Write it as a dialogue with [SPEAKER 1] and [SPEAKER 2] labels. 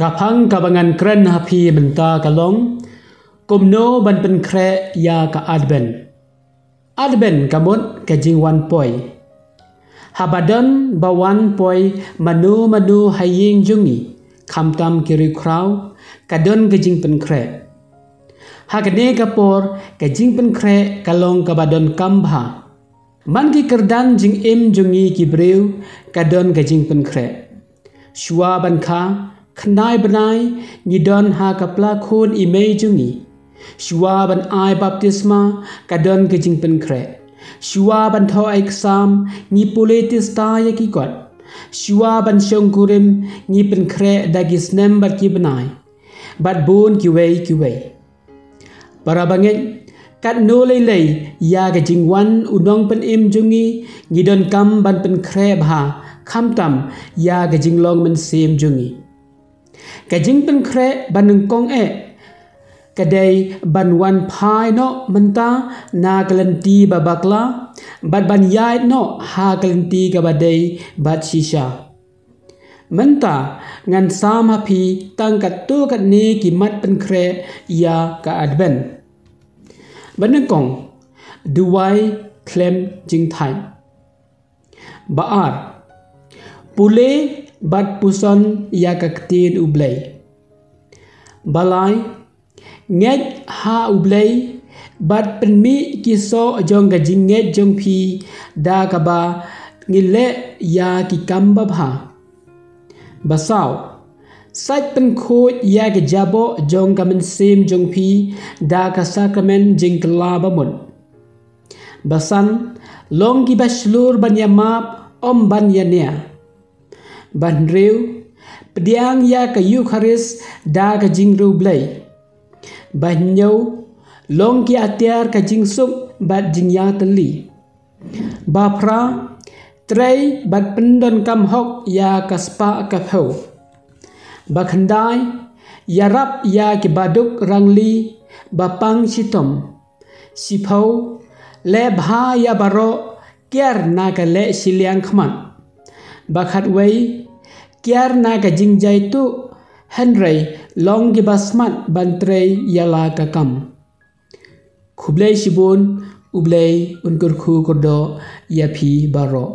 [SPEAKER 1] กะพังกะบังันเครนฮพีบันตากะลงกุมโนบันเป็นแครยากะอัดเบนอัดเบนกะมดกะจิงวันปอยฮาบดันบาวันปอยมนูมนูไฮยิงจุงีคำตามกิริคราวกะดนกะจิงเป็นแคร์หากเนกะปอร์กะจิงเป็นแคร์กะลงกะบดนกัมบามันกิกระดันจิงเอ็มจุงีกิบริวกะดนกะจิงเป็นแครชัวบันคา ขนายบนายนิดอนหากับลาคนอิเมจุงีชัวบันไอบัพติสมากระดอนกจิงเป็นแครชัวบันทอไอกซามนีปูเลติสตายกิกอดชัวบันชงกุริมนีเป็นแครดากิสเนมบัดกิบนายบัดบูนกิเวกิเวปราบังเงกัดโนเลยเลยยากจิงวันอุดองเป็นอิมจุงีนิดอนกัมบันเป็นแครบหาคำตำยากจิงลองมันเซมจุงี Kajing pen kre banung kong e. Kadai ban wan pai no menta na kalenti babakla. Bad ban yai no ha kalenti kabadai bat shisha. Menta ngan sama pi tang kat tu kat ni kimat pen kre ya ka adben. Banung kong duwai klem jing thai. Baar. Pule bat puson ya ka ktin ublay. Balay, ngej ha ublay, bat penmi kiso jong ga jinget jong pi da ka ba ngile ya ki kamba bha. Basaw, sait pen khoj ya ga jabo jong ka men sim jong pi da ka sakramen jing kala ba mun. Basan, long ki baslur ban ya map om ban ya nia ban reu pediang ya ka eucharis da ka jing ru blai. Ban nyau long ki atiar ka jing sup bat jing ya tali ba pra trei bat pendon kam hok ya ka spa ka phau ba khandai ya rap ya ki baduk rangli ba pang sitom si phau le bha ya baro kiar na ka le siliang khman bakhat wei kiar na ka jingjai tu henrei long gi basmat bantrei yala ka kam khublei shibun ublei unkur khu kodo yapi baro